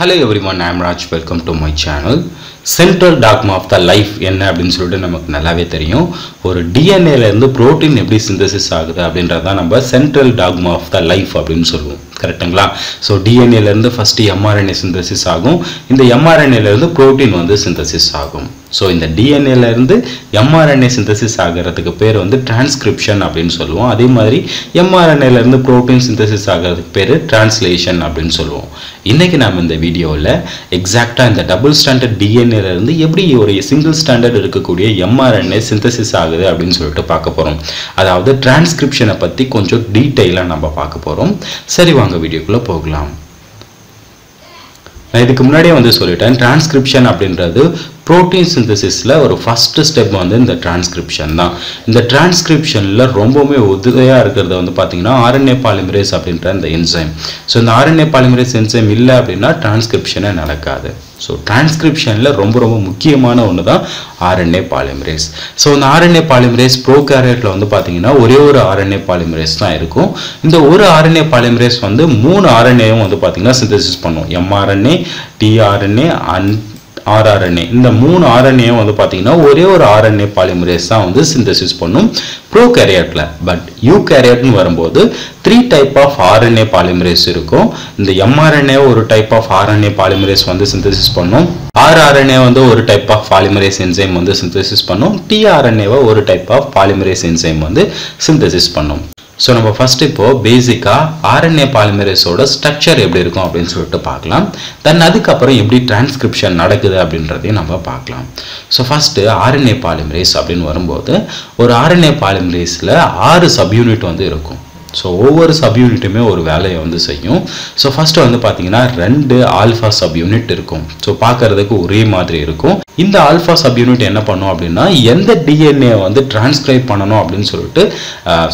Hello everyone Raj welcome to my channel central dogma of the life என்ன அப்படின்னு சொல்லிட்டு நமக்கு நல்லாவே தெரியும். ஒரு டிஎன்ஏலேருந்து புரோட்டீன் எப்படி சிந்தசிஸ் ஆகுது அப்படின்றது தான் நம்ம central dogma of the life அப்படின்னு சொல்லுவோம். கரெக்டுங்களா? ஸோ டிஎன்ஏலேருந்து ஃபஸ்ட்டு எம்ஆர்என்ஏ சிந்தசிஸ் ஆகும். இந்த எம்ஆர்என்ஏலேருந்து புரோட்டீன் வந்து சிந்தசிஸ் ஆகும். ஸோ இந்த டிஎன்ஏலேருந்து எம்ஆர்என்ஏ சிந்தசிஸ் ஆகிறதுக்கு பேர் வந்து டிரான்ஸ்கிரிப்ஷன் அப்படின்னு சொல்லுவோம். அதே மாதிரி எம்ஆர்என்ஏலேருந்து புரோட்டீன் சிந்தசிஸ் ஆகிறதுக்கு பேர் டிரான்ஸ்லேஷன் அப்படின்னு சொல்லுவோம். இன்றைக்கி நாம் இந்த வீடியோவில் எக்ஸாக்டாக இந்த டபுள் ஸ்டாண்டர்ட் டிஎன்ஏலேருந்து எப்படி ஒரு சிங்கிள் ஸ்டாண்டர்ட் இருக்கக்கூடிய எம்ஆர்என்ஏ சிந்தசிஸ் ஆகுது அப்படின்னு சொல்லிட்டு பார்க்க போகிறோம் அதாவது டிரான்ஸ்கிரிப்ஷனை பற்றி கொஞ்சம் டீட்டெயிலாக நம்ம பார்க்க போகிறோம் சரி வாங்க. வீடியோக்குள்ளே போகலாம். நான் இதுக்கு முன்னாடியே வந்து சொல்லிட்டேன் டிரான்ஸ்கிரிப்ஷன் அப்படின்றது புரோட்டீன் சிந்தசிஸில் ஒரு ஃபஸ்ட்டு ஸ்டெப் வந்து இந்த டிரான்ஸ்கிரிப்ஷன் தான். இந்த டிரான்ஸ்கிரிப்ஷனில் ரொம்பவுமே உதவியாக இருக்கிறது வந்து பார்த்தீங்கன்னா ஆர்என்ஏ பாலிமரேஸ் அப்படின்ற இந்த என்சைம் ஸோ இந்த ஆர்என்ஏ பாலிமரேஸ் என்சைம் இல்லை அப்படின்னா டிரான்ஸ்கிரிப்ஷனே நடக்காது. ஸோ டிரான்ஸ்கிரிப்ஷனில் ரொம்ப ரொம்ப முக்கியமான ஒன்று தான் ஆர்என்ஏ பாலிமரேஸ் ஸோ இந்த ஆர்என்ஏ பாலிமரேஸ் ப்ரோகாரியட்டில் வந்து பார்த்தீங்கன்னா ஒரே ஒரு ஆர்என்ஏ பாலிமரேஸ் தான் இருக்கும். இந்த ஒரு ஆர்என்ஏ பாலிமரேஸ் வந்து மூணு ஆர்என்ஏவும் வந்து பார்த்தீங்கன்னா சிந்தசிஸ் பண்ணும். MRNA tRNA and rRNA. இந்த மூணு ஆர்என்ஏவும் வந்து பார்த்தீங்கன்னா ஒரே ஒரு ஆர்என்ஏ பாலிமரேஸ் தான் வந்து சிந்தசிஸ் பண்ணும் ப்ரோ கேரியட்டில் பட் யூ கேரியட்னு வரும்போது three type of RNA polymerase இருக்கும். இந்த எம்ஆர்என்ஏ ஒரு டைப் ஆஃப் ஆர்என்ஏ பாலிமரேஸ் வந்து சிந்தசிஸ் பண்ணும். ஆர்ஆர்என்ஏ வந்து ஒரு டைப் ஆஃப் பாலிமரேஸ் என்சைம் வந்து சிந்தசிஸ் பண்ணும். டிஆர்என்ஏவை ஒரு டைப் ஆஃப் பாலிமரேஸ் என்சைம் வந்து சிந்தசிஸ் பண்ணும். ஸோ நம்ம ஃபஸ்ட் இப்போது பேசிக்காக ஆர்என்ஏ பாலிமரேஸோட ஸ்ட்ரக்சர் எப்படி இருக்கும் அப்படின்னு சொல்லிட்டு பார்க்கலாம். தென் அதுக்கப்புறம் எப்படி டிரான்ஸ்கிரிப்ஷன் நடக்குது அப்படின்றதையும் நம்ம பார்க்கலாம். ஸோ ஃபஸ்ட்டு ஆர்என்ஏ பாலிமரேஸ் அப்படின்னு வரும்போது ஒரு ஆர்என்ஏ பாலிமரேஸில் ஆறு சப்யூனிட் வந்து இருக்கும். ஸோ ஒவ்வொரு சப்யூனிட்டுமே ஒரு வேலையை வந்து செய்யும். ஸோ ஃபஸ்ட்டு வந்து பார்த்தீங்கன்னா ரெண்டு ஆல்ஃபா சப் யூனிட் இருக்கும். ஸோ பார்க்கறதுக்கு ஒரே மாதிரி இருக்கும். இந்த ஆல்ஃபா சப் யூனிட் என்ன பண்ணும் அப்படின்னா எந்த டிஎன்ஏ வந்து டிரான்ஸ்கிரைப் பண்ணணும் அப்படின்னு சொல்லிட்டு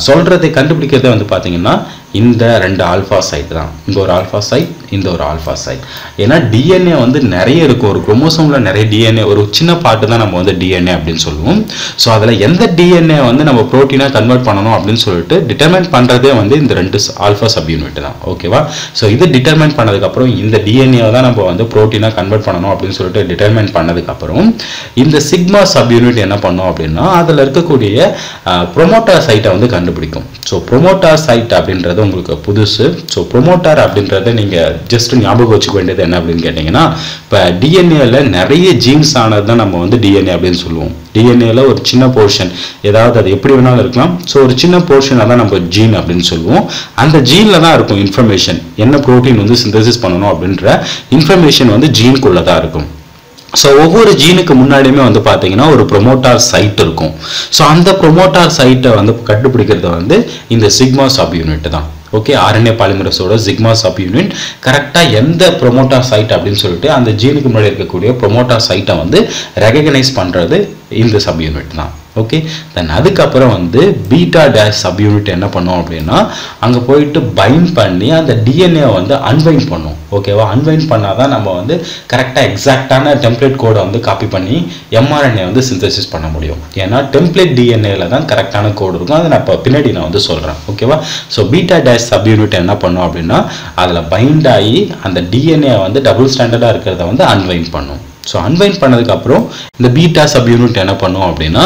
சொல்கிறதை கண்டுபிடிக்கிறதே வந்து பார்த்தீங்கன்னா இந்த ரெண்டு ஆல்ஃபா சைட் தான். இங்கே ஒரு ஆல்ஃபா சைட் இந்த ஒரு ஆல்ஃபா சைட் ஏன்னா டிஎன்ஏ வந்து நிறைய இருக்கும். ஒரு குரோமோசோமில் நிறைய டிஎன்ஏ ஒரு சின்ன பாட்டு தான் நம்ம வந்து டிஎன்ஏ அப்படின்னு சொல்லுவோம். ஸோ அதில் எந்த டிஎன்ஏ வந்து நம்ம ப்ரோட்டீனாக கன்வெர்ட் பண்ணணும் அப்படின்னு சொல்லிட்டு டிட்டர்மைன் பண்ணுறதே வந்து இந்த ரெண்டு ஆல்ஃபா சப் யூனிட் தான். ஓகேவா ஸோ இது டிட்டர்மைன் பண்ணதுக்கப்புறம் இந்த டிஎன்ஏ தான் நம்ம வந்து ப்ரோட்டீனாக கன்வெர்ட் பண்ணணும் அப்படின்னு சொல்லிட்டு டிட்டர்மைன் பண்ணதுக்கப்புறம் இந்த சிக்மா சப் யூனிட் என்ன பண்ணும் அப்படின்னா அதில் இருக்கக்கூடிய ப்ரொமோட்டார் சைட்டை வந்து கண்டுபிடிக்கும். ஸோ ப்ரொமோட்டார் சைட் அப்படின்றது உங்களுக்கு புதுசு. ஸோ ப்ரொமோட்டார் அப்படின்றத நீங்கள் ஜஸ்ட் ஞாபகம் வச்சுக்க வேண்டியது என்ன அப்படின்னு கேட்டிங்கன்னா இப்போ டிஎன்ஏல நிறைய ஜீன்ஸ் ஆனது தான் நம்ம வந்து டிஎன்ஏ அப்படின்னு சொல்லுவோம். டிஎன்ஏல ஒரு சின்ன போர்ஷன் ஏதாவது அது எப்படி வேணாலும் இருக்கலாம். ஸோ ஒரு சின்ன போர்ஷனாக தான் நம்ம ஜீன் அப்படின்னு சொல்லுவோம். அந்த ஜீனில் தான் இருக்கும் இன்ஃபர்மேஷன் என்ன ப்ரோட்டீன் வந்து சிந்தசிஸ் பண்ணணும் அப்படின்ற இன்ஃபர்மேஷன் வந்து ஜீனுக்குள்ளே தான் இருக்கும். ஸோ ஒவ்வொரு ஜீனுக்கு முன்னாடியுமே வந்து பார்த்தீங்கன்னா ஒரு ப்ரொமோட்டார் சைட் இருக்கும். ஸோ அந்த ப்ரொமோட்டார் சைட்டை வந்து கண்டுபிடிக்கிறது வந்து இந்த சிக்மா சப் யூனிட் தான். ஓகே ஆர்என்ஏ பாலிமரஸோட ஜிக்மா சப் யூனிட் கரெக்டாக எந்த ப்ரொமோட்டா சைட் அப்படின்னு சொல்லிட்டு அந்த ஜீனுக்கு முன்னாடி இருக்கக்கூடிய ப்ரொமோட்டார் சைட்டை வந்து ரெகக்னைஸ் பண்ணுறது இந்த சப் யூனிட் தான். ஓகே தென் அதுக்கப்புறம் வந்து பீட்டா டேஷ் சப் யூனிட் என்ன பண்ணோம் அப்படின்னா அங்கே போயிட்டு பைண்ட் பண்ணி அந்த டிஎன்ஏ வந்து அன்வைன் பண்ணும். ஓகேவா அன்வைன் பண்ணால் தான் நம்ம வந்து கரெக்டாக எக்ஸாக்டான டெம்ப்ளேட் கோடை வந்து காப்பி பண்ணி எம்ஆர்என்ஏ வந்து சிந்தசிஸ் பண்ண முடியும். ஏன்னா டெம்ப்ளேட் டிஎன்ஏல தான் கரெக்டான கோடு இருக்கும். அதை நான் இப்போ பின்னாடி நான் வந்து சொல்கிறேன் ஓகேவா so beta dash subunit என்ன பண்ணும் அப்படின்னா அதில் பைண்ட் ஆகி அந்த டிஎன்ஏ வந்து டபுள் ஸ்டாண்டர்டாக இருக்கிறத வந்து அன்வைன் பண்ணும். ஸோ அன்வைன் பண்ணதுக்கப்புறம் இந்த பீட்டா சப் யூனிட் என்ன பண்ணும் அப்படின்னா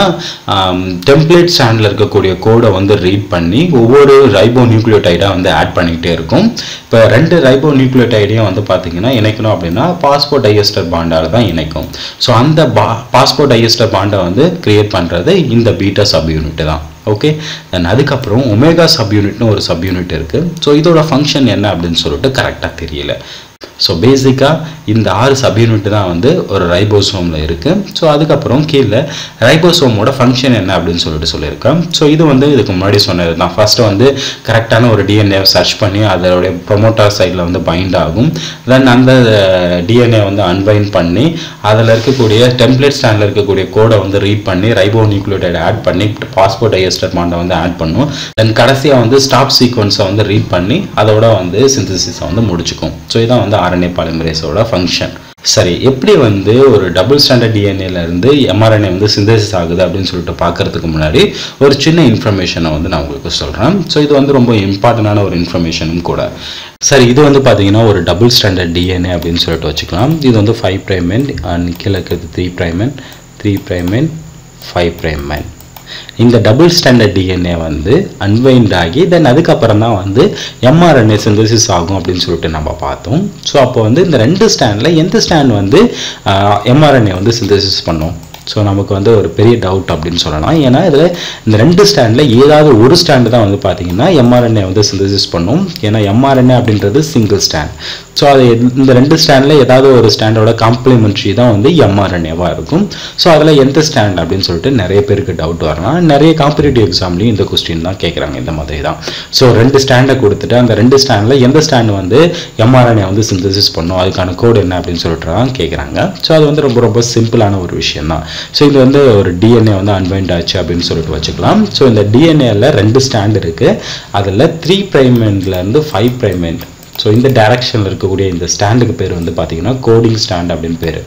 டெம்ப்ளேட் ஸ்டாண்டில் இருக்கக்கூடிய கோடை வந்து ரீட் பண்ணி ஒவ்வொரு ரைபோ நியூக்ளியோடைடாக வந்து ஆட் பண்ணிக்கிட்டே இருக்கும். இப்போ ரெண்டு ரைபோ நியூக்ளியோடைடையும் வந்து பார்த்தீங்கன்னா இணைக்கணும் அப்படின்னா பாஸ்போர்ட் டைஎஸ்டர் பாண்டால் தான் இணைக்கும். ஸோ அந்த பா பாஸ்போர்ட் டைஎஸ்டர் பாண்டை வந்து கிரியேட் பண்ணுறது இந்த பீட்டா சப் யூனிட் தான். ஓகே தென் அதுக்கப்புறம் ஒமேகா சப் யூனிட்னு ஒரு சப் யூனிட் இருக்குது ஸோ இதோட ஃபங்க்ஷன் என்ன அப்படின்னு சொல்லிட்டு கரெக்டாக தெரியல. ஸோ பேசிக்காக இந்த ஆறு சப்யூனிட் தான் வந்து ஒரு ரைபோசோமில் இருக்குது ஸோ அதுக்கப்புறம் கீழே ரைபோசோமோட ஃபங்க்ஷன் என்ன அப்படின்னு சொல்லிட்டு சொல்லியிருக்கேன். ஸோ இது வந்து இதுக்கு முன்னாடி சொன்னது தான். ஃபஸ்ட்டு வந்து கரெக்டான ஒரு டிஎன்ஏ சர்ச் பண்ணி அதோடைய ப்ரொமோட்டார் சைடில் வந்து பைண்ட் ஆகும். தென் அந்த டிஎன்ஏ வந்து அன்பைண்ட் பண்ணி அதில் இருக்கக்கூடிய டெம்ப்ளேட் ஸ்டாண்டில் இருக்கக்கூடிய கோடை வந்து ரீட் பண்ணி ரைபோ நியூக்ளியோடைட் ஆட் பண்ணி பாஸ்போர்ட் ஐஎஸ்டர் பாண்டை வந்து ஆட் பண்ணும். தென் கடைசியாக வந்து ஸ்டாப் சீக்வன்ஸை வந்து ரீட் பண்ணி அதோட வந்து சிந்தசிஸை வந்து முடிச்சுக்கும். ஸோ இதான் வந்து ஆர்என்ஏ பாலிமரேஸோட ஃபங்க்ஷன் சரி எப்படி வந்து ஒரு டபுள் ஸ்டாண்டர்ட் டிஎன்ஏல இருந்து எம்ஆர்என்ஏ வந்து சிந்தசிஸ் ஆகுது அப்படின்னு சொல்லிட்டு பார்க்கறதுக்கு முன்னாடி ஒரு சின்ன இன்ஃபர்மேஷனை வந்து நான் உங்களுக்கு சொல்கிறேன் ஸோ இது வந்து ரொம்ப இம்பார்ட்டண்டான ஒரு இன்ஃபர்மேஷனும் கூட. சரி இது வந்து பார்த்தீங்கன்னா ஒரு டபுள் ஸ்டாண்டர்ட் டிஎன்ஏ அப்படின்னு சொல்லிட்டு வச்சுக்கலாம். இது வந்து ஃபைவ் ப்ரைமெண்ட் அண்ட் கீழே இருக்கிறது three prime end three prime end five prime end இந்த டபுள் ஸ்டாண்டர்ட் டிஎன்ஏ வந்து அன்வைண்ட் ஆகி தென் அதுக்கப்புறம் தான் வந்து எம்ஆர்என்ஏ சிந்தசிஸ் ஆகும் அப்படின்னு சொல்லிட்டு நம்ம பார்த்தோம். ஸோ அப்போ வந்து இந்த ரெண்டு ஸ்டாண்டில் எந்த ஸ்டாண்ட் வந்து எம்ஆர்என்ஏ வந்து சிந்தசிஸ் பண்ணும்? ஸோ நமக்கு வந்து ஒரு பெரிய டவுட் அப்படின்னு சொல்லலாம். ஏன்னா இதில் இந்த ரெண்டு ஸ்டாண்டில் ஏதாவது ஒரு ஸ்டாண்டு தான் வந்து பார்த்தீங்கன்னா எம்ஆர்என்ஏ வந்து சிந்தசிஸ் பண்ணும். ஏன்னா எம்ஆர்என்ஏ அப்படின்றது சிங்கிள் ஸ்டாண்ட் ஸோ அது இந்த ரெண்டு ஸ்டாண்டில் ஏதாவது ஒரு ஸ்டாண்டோட காம்ப்ளிமெண்ட்ரி தான் வந்து எம்ஆர்என்ஏவாக இருக்கும். ஸோ அதில் எந்த ஸ்டாண்ட் அப்படின்னு சொல்லிட்டு நிறைய பேருக்கு டவுட் வரலாம். நிறைய காம்படிட்டிவ் எக்ஸாம்லையும் இந்த கொஸ்டின் தான் கேட்குறாங்க இந்த மாதிரி தான். ஸோ ரெண்டு ஸ்டாண்டை கொடுத்துட்டு அந்த ரெண்டு ஸ்டாண்டில் எந்த ஸ்டாண்ட் வந்து எம்ஆர்என்ஏ வந்து சிந்தசிஸ் பண்ணும் அதுக்கான கோடு என்ன அப்படின்னு சொல்லிட்டு தான் கேட்குறாங்க ஸோ அது வந்து ரொம்ப ரொம்ப சிம்பிளான ஒரு விஷயம் தான். ஸோ இது வந்து ஒரு டிஎன்ஏ வந்து அன்வைண்ட் ஆச்சு அப்படின்னு சொல்லிட்டு வச்சுக்கலாம். ஸோ இந்த டிஎன்ஏல ரெண்டு ஸ்டாண்ட் இருக்குது அதில் த்ரீ ப்ரைமெண்ட்லேருந்து ஃபைவ் ப்ரைமெண்ட் ஸோ இந்த டைரக்ஷனில் இருக்கக்கூடிய இந்த ஸ்டாண்டுக்கு பேர் வந்து பார்த்தீங்கன்னா கோடிங் ஸ்டாண்ட் அப்படின்னு பேர்.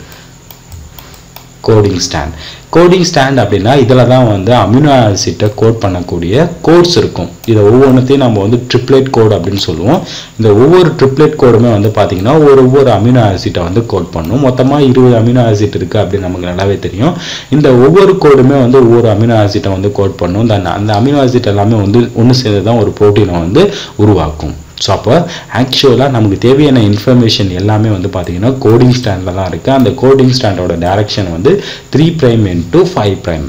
கோடிங் ஸ்டாண்ட் கோடிங் ஸ்டாண்ட் அப்படின்னா இதில் தான் வந்து அமினோ ஆசிட்டை கோட் பண்ணக்கூடிய கோட்ஸ் இருக்கும். இதை ஒவ்வொன்றத்தையும் நம்ம வந்து ட்ரிப்ளேட் கோட் அப்படின்னு சொல்லுவோம். இந்த ஒவ்வொரு ட்ரிப்ளேட் கோடுமே வந்து பார்த்தீங்கன்னா ஒரு ஒவ்வொரு அமினோ ஆசிட்டை வந்து கோட் பண்ணும். மொத்தமாக இருபது அமினோ ஆசிட் இருக்குது அப்படின்னு நமக்கு நல்லாவே தெரியும். இந்த ஒவ்வொரு கோடுமே வந்து ஒவ்வொரு அமினோ ஆசிட்டை வந்து கோட் பண்ணும். அந்த அந்த அமினோ ஆசிட் எல்லாமே வந்து ஒன்று சேர்ந்து தான் ஒரு ப்ரோட்டீனை வந்து உருவாக்கும். ஸோ அப்போ ஆக்சுவலாக நமக்கு தேவையான இன்ஃபர்மேஷன் எல்லாமே வந்து பார்த்திங்கன்னா கோடிங் ஸ்டாண்டில் தான் இருக்குது அந்த கோடிங் ஸ்டாண்டோட டேரக்ஷன் வந்து three prime to five prime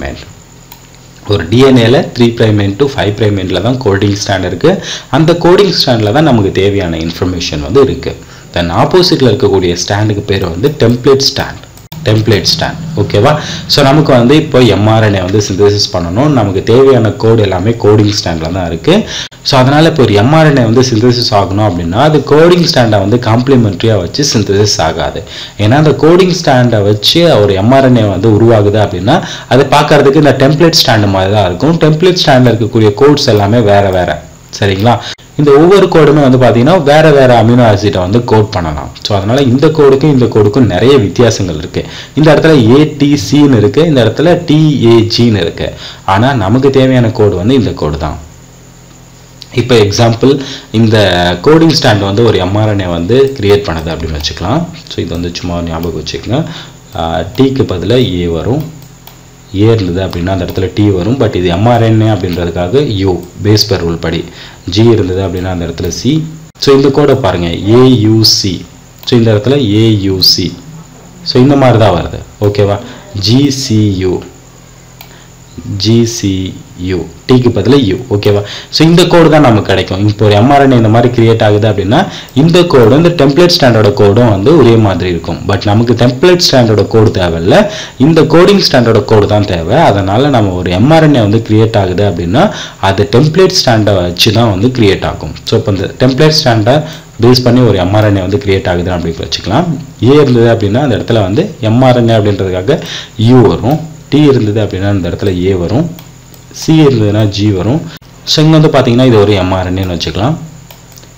ஒரு டிஎன்ஏல three prime to five prime தான் கோடிங் ஸ்டாண்ட் இருக்குது அந்த கோடிங் ஸ்டாண்டில் தான் நமக்கு தேவையான இன்ஃபர்மேஷன் வந்து இருக்குது தென் ஆப்போசிட்டில் இருக்கக்கூடிய ஸ்டாண்டுக்கு பேர் வந்து டெம்ப்ளேட் ஸ்டாண்ட் டெம்ப்ளேட் ஸ்டாண்ட் ஓகேவா ஸோ நமக்கு வந்து இப்போ எம்ஆர்என்ஏ வந்து சிந்தசிஸ் பண்ணணும். நமக்கு தேவையான கோடு எல்லாமே கோடிங் ஸ்டாண்டில் தான் இருக்குது ஸோ அதனால் இப்போ ஒரு எம்ஆர்என்ஏ வந்து சிந்தசிஸ் ஆகணும் அப்படின்னா அது கோடிங் ஸ்டாண்டை வந்து காம்ப்ளிமெண்ட்ரியாக வச்சு சிந்தசிஸ் ஆகாது. ஏன்னா அந்த கோடிங் ஸ்டாண்டை வச்சு ஒரு எம்ஆர்என்ஏ வந்து உருவாகுது அப்படின்னா அது பார்க்கறதுக்கு இந்த டெம்ப்ளேட் ஸ்டாண்டு மாதிரி தான் இருக்கும். டெம்ப்ளேட் ஸ்டாண்டில் இருக்கக்கூடிய கோட்ஸ் எல்லாமே வேறு வேறு. சரிங்களா? இந்த ஒவ்வொரு கோடுமே வந்து பார்த்தீங்கன்னா வேற வேற அமினோ ஆசிட்டை வந்து கோட் பண்ணலாம். ஸோ அதனால இந்த கோடுக்கும் இந்த கோடுக்கும் நிறைய வித்தியாசங்கள் இருக்கு. இந்த இடத்துல ஏடிசின்னு இருக்கு இந்த இடத்துல டிஏஜின்னு இருக்கு. ஆனால் நமக்கு தேவையான கோடு வந்து இந்த கோடு தான். இப்போ எக்ஸாம்பிள் இந்த கோடிங் ஸ்டாண்ட் வந்து ஒரு எம்ஆர்என்ஏ வந்து கிரியேட் பண்ணுது அப்படின்னு வச்சுக்கலாம். ஸோ இது வந்து சும்மா ஞாபகம் வச்சுக்கோங்க. டீக்கு பதிலாக ஏ வரும். ஏ இருந்தது அப்படின்னா அந்த இடத்துல டி வரும். பட் இது எம்ஆர்என்ஏ அப்படின்றதுக்காக யூ பேஸ் பெர் ரூல் படி. ஜி இருந்தது அப்படின்னா அந்த இடத்துல சி ஸோ இந்த கோடை பாருங்கள் ஏயூசி ஸோ இந்த இடத்துல ஏயூசி ஸோ இந்த மாதிரி தான் வருது. ஓகேவா ஜிசியூ ஜிசியூ டிக்கு பதில் யூ ஓகேவா ஸோ இந்த கோடு தான் நமக்கு கிடைக்கும். இப்போ ஒரு எம்ஆர்என்ஏ இந்த மாதிரி கிரியேட் ஆகுது அப்படின்னா இந்த கோடு இந்த டெம்ப்ளேட் ஸ்டாண்டர்ட கோடும் வந்து ஒரே மாதிரி இருக்கும். பட் நமக்கு டெம்ப்ளேட் ஸ்டாண்டர்ட கோடு தேவையில்ல. இந்த கோடிங் ஸ்டாண்டர்ட கோடு தான் தேவை. அதனால் நம்ம ஒரு எம்ஆர்என்ஏ வந்து கிரியேட் ஆகுது அப்படின்னா அது டெம்ப்ளேட் ஸ்டாண்டை வச்சு தான் வந்து கிரியேட் ஆகும். ஸோ இப்போ இந்த டெம்ப்ளேட் ஸ்டாண்டை பேஸ் பண்ணி ஒரு எம்ஆர்என்ஏ வந்து கிரியேட் ஆகுது அப்படின்னு வச்சுக்கலாம். ஏ இருந்தது அப்படின்னா அந்த இடத்துல வந்து எம்ஆர்என்ஏ அப்படின்றதுக்காக யூ வரும். டி இருந்தது அப்படின்னா இந்த இடத்துல ஏ வரும். சி இருந்ததுன்னா ஜி வரும். ஸோ இங்கே வந்து பார்த்தீங்கன்னா இது ஒரு எம்ஆர்என்ஏன்னு வச்சுக்கலாம்.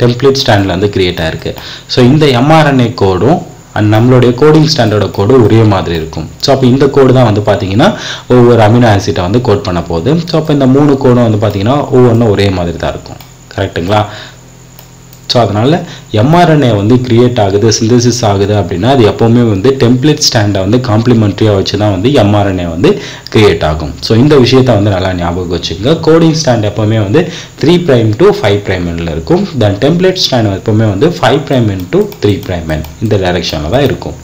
டெம்ப்ளேட் ஸ்டாண்டில் வந்து கிரியேட் ஆகிருக்கு ஸோ இந்த எம்ஆர்என்ஏ கோடும் அண்ட் நம்மளுடைய கோடிங் ஸ்டாண்டர்டோட கோடு ஒரே மாதிரி இருக்கும். ஸோ அப்போ இந்த கோடு தான் வந்து பார்த்தீங்கன்னா ஒவ்வொரு அமினோ ஆசிட்டை வந்து கோட் பண்ண போகுது. ஸோ அப்போ இந்த மூணு கோடும் வந்து பார்த்தீங்கன்னா ஒவ்வொன்றும் ஒரே மாதிரி தான் இருக்கும். கரெக்டுங்களா ஸோ அதனால் எம்ஆர்என்ஏ வந்து கிரியேட் ஆகுது சிந்தசிஸ் ஆகுது அப்படின்னா அது எப்போவுமே வந்து டெம்ப்ளேட் ஸ்டாண்டை வந்து காம்ப்ளிமெண்ட்ரியாக வச்சு தான் வந்து எம்ஆர்என்ஏ வந்து கிரியேட் ஆகும். ஸோ இந்த விஷயத்த வந்து நல்லா ஞாபகம் வச்சுக்கோங்க. கோடிங் ஸ்டாண்ட் எப்போவுமே வந்து த்ரீ ப்ரைம் டு ஃபைவ் ப்ரைமெண்டில் இருக்கும். தென் டெம்ப்ளேட் ஸ்டாண்ட் எப்போவுமே வந்து five prime end to three prime end இந்த டைரக்ஷனில் தான் இருக்கும்.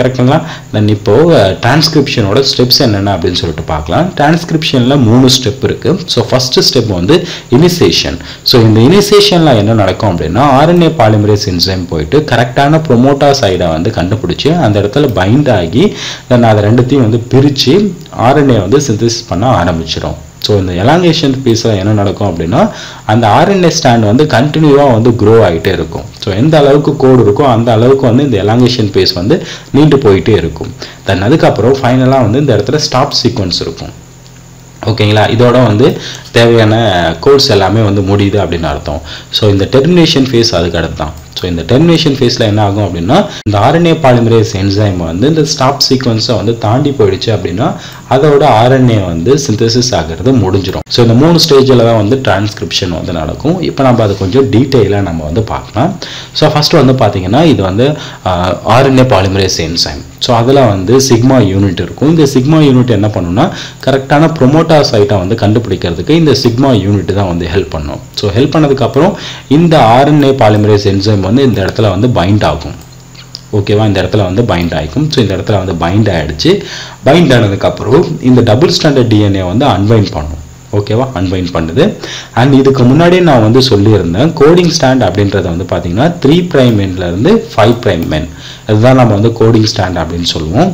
கரெக்டுங்களா தென் இப்போது டிரான்ஸ்கிரிப்ஷனோட ஸ்டெப்ஸ் என்னென்ன அப்படின்னு சொல்லிட்டு பார்க்கலாம். டிரான்ஸ்கிரிப்ஷனில் மூணு ஸ்டெப் இருக்குது ஸோ ஃபஸ்ட்டு ஸ்டெப் வந்து இனிசியேஷன் ஸோ இந்த இனிசியேஷனில் என்ன நடக்கும் அப்படின்னா ஆர்என்ஏ பாலிமரேஸ் என்சைம் போயிட்டு கரெக்டான ப்ரொமோட்டா சைடை வந்து கண்டுபிடிச்சி அந்த இடத்துல பைண்ட் ஆகி தென் அதை ரெண்டுத்தையும் வந்து பிரித்து ஆர்என்ஏ வந்து சிந்தசிஸ் பண்ண ஆரம்பிச்சிடும் ஸோ இந்த எலாங்கேஷன் பீஸில் என்ன நடக்கும் அப்படின்னா அந்த ஆர்என்ஏ ஸ்டாண்ட் வந்து கண்டினியூவாக வந்து க்ரோ ஆகிட்டே இருக்கும். ஸோ எந்த அளவுக்கு கோடு இருக்கோ அந்த அளவுக்கு வந்து இந்த எலாங்கேஷன் பேஸ் வந்து நீண்டு போயிட்டே இருக்கும். தென் அதுக்கப்புறம் ஃபைனலாக வந்து இந்த இடத்துல ஸ்டாப் சீக்வன்ஸ் இருக்கும். ஓகேங்களா இதோட வந்து தேவையான கோர்ஸ் எல்லாமே வந்து முடியுது அப்படின்னு அர்த்தம். ஸோ இந்த டெர்மினேஷன் ஃபேஸ் அதுக்கு அடுத்து தான் ஸோ இந்த டெர்மினேஷன் ஃபேஸில் என்ன ஆகும் அப்படின்னா இந்த ஆர்என்ஏ பாலிமரேஸ் என்சைம் வந்து இந்த ஸ்டாப் சீக்வன்ஸை வந்து தாண்டி போயிடுச்சு அப்படின்னா அதோட ஆர்என்ஏ வந்து சிந்தசிஸ் ஆகிறது முடிஞ்சிடும். ஸோ இந்த மூணு ஸ்டேஜில் தான் வந்து டிரான்ஸ்கிரிப்ஷன் வந்து நடக்கும். இப்போ நம்ம அதை கொஞ்சம் டீட்டெயிலாக நம்ம வந்து பார்க்கலாம். ஸோ ஃபஸ்ட்டு வந்து பார்த்தீங்கன்னா இது வந்து ஆர்என்ஏ பாலிமரேஸ் என்சைம் ஸோ அதில் வந்து சிக்மா யூனிட் இருக்கும். இந்த சிக்மா யூனிட் என்ன பண்ணுன்னா கரெக்டான ப்ரொமோட்டா சைட்டை வந்து கண்டுபிடிக்கிறதுக்கு இந்த சிக்மா யூனிட் தான் வந்து ஹெல்ப் பண்ணும். ஸோ ஹெல்ப் பண்ணதுக்கப்புறம் இந்த ஆர்என்ஏ பாலிமரேஸ் என்சைம் வந்து இந்த இடத்துல வந்து பைண்ட் ஆகும். ஓகேவா இந்த இடத்துல வந்து பைண்ட் ஆகிக்கும் ஸோ இந்த இடத்துல வந்து பைண்ட் ஆகிடுச்சு பைண்ட் ஆனதுக்கப்புறம் இந்த டபுள் ஸ்டாண்டர்ட் டிஎன்ஏ வந்து அன்வைன் பண்ணும். ஓகேவா அன்பைண்ட் பண்ணுது. அண்ட் இதுக்கு முன்னாடியே நான் வந்து சொல்லியிருந்தேன் கோடிங் ஸ்டாண்ட் அப்படின்றத வந்து பார்த்தீங்கன்னா த்ரீ ப்ரைம் மென்லேருந்து ஃபைவ் ப்ரைம் மென் இதுதான் நம்ம வந்து கோடிங் ஸ்டாண்ட் அப்படின்னு சொல்லுவோம்.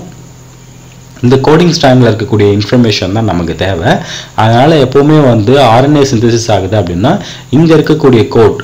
இந்த கோடிங் ஸ்டாண்டில் இருக்கக்கூடிய இன்ஃபர்மேஷன் தான் நமக்கு தேவை. அதனால் எப்போவுமே வந்து ஆர்என்ஏ சிந்தசிஸ் ஆகுது அப்படின்னா இங்கே இருக்கக்கூடிய கோட்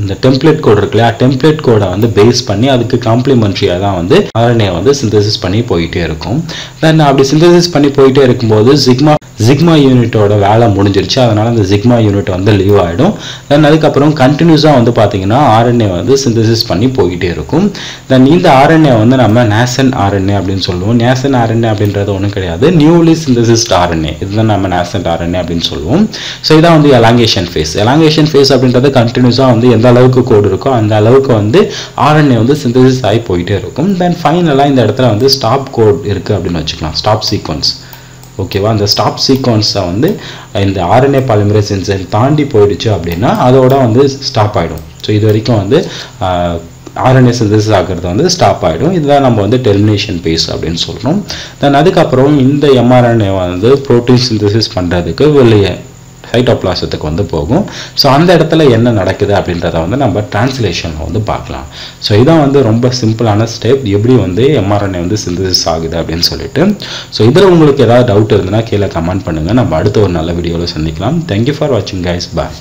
இந்த டெம்ப்ளேட் கோட் இருக்கு இல்லையா டெம்ப்ளேட் கோடை வந்து பேஸ் பண்ணி அதுக்கு காம்ப்ளிமெண்ட்ரியாக தான் வந்து ஆர்என்ஏ வந்து சிந்தசிஸ் பண்ணி போயிட்டே இருக்கும். தென் அப்படி சிந்தசிஸ் பண்ணி போயிட்டே இருக்கும்போது சிக்மா சிக்மா யூனிட்டோட வேலை முடிஞ்சிருச்சு. அதனால் அந்த சிக்மா யூனிட் வந்து லீவ் ஆகிடும் தென் அதுக்கப்புறம் கண்டினியூஸாக வந்து பார்த்தீங்கன்னா ஆர்என்ஏ வந்து சிந்தசிஸ் பண்ணி போயிட்டே இருக்கும். தென் இந்த ஆர்என்ஏ வந்து நம்ம நேசன் ஆர்என்ஏ அப்படின்னு சொல்லுவோம். நேசன் ஆர்என்ஏ அப்படின்றது ஒன்றும் கிடையாது. நியூலி சிந்தசிஸ்ட் ஆர்என்ஏ இதுதான் நம்ம நேசன் ஆர்என்ஏ அப்படின்னு சொல்லுவோம். ஸோ இதான் வந்து எலாங்கேஷன் ஃபேஸ் எலாங்கேஷன் ஃபேஸ் அப்படின்றது கண்டினியூஸாக வந்து எந்த அளவுக்கு கோடு இருக்கோ அந்த அளவுக்கு வந்து ஆர்என்ஏ வந்து சிந்தசிஸ் ஆகி போயிட்டே இருக்கும். தென் ஃபைனலாக இந்த இடத்துல வந்து ஸ்டாப் கோட் இருக்குது அப்படின்னு வச்சுக்கலாம். ஸ்டாப் சீக்வன்ஸ் ஓகேவா அந்த ஸ்டாப் சீக்வன்ஸை வந்து இந்த ஆர்என்ஏ பாலிமரேஸ் என்சைம் தாண்டி போயிடுச்சு அப்படின்னா அதோட வந்து ஸ்டாப் ஆகிடும் ஸோ இது வரைக்கும் வந்து ஆர்என்ஏ சிந்தசிஸ் ஆகிறது வந்து ஸ்டாப் ஆகிடும் இதுதான் நம்ம வந்து டெர்மினேஷன் பேஸ் அப்படின்னு சொல்கிறோம் தென் அதுக்கப்புறம் இந்த எம்ஆர்என்ஏ வந்து ப்ரோட்டீன் சிந்தசிஸ் பண்ணுறதுக்கு வெளியே சைட்டோபிளாசத்துக்கு வந்து போகும். ஸோ அந்த இடத்துல என்ன நடக்குது அப்படின்றத வந்து நம்ம டிரான்ஸ்லேஷனில் வந்து பார்க்கலாம். ஸோ இதான் வந்து ரொம்ப சிம்பிளான ஸ்டெப் எப்படி வந்து எம்ஆர்என்ஏ வந்து சிந்தசிஸ் ஆகுது அப்படின்னு சொல்லிட்டு. ஸோ இதில் உங்களுக்கு ஏதாவது டவுட் இருந்ததுன்னா கீழே கமெண்ட் பண்ணுங்கள் நம்ம அடுத்த ஒரு நல்ல வீடியோவில் சந்திக்கலாம். தேங்க்யூ ஃபார் வாட்சிங் கைஸ் பாய்